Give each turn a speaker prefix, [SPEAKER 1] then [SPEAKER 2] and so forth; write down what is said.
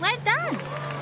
[SPEAKER 1] Well done.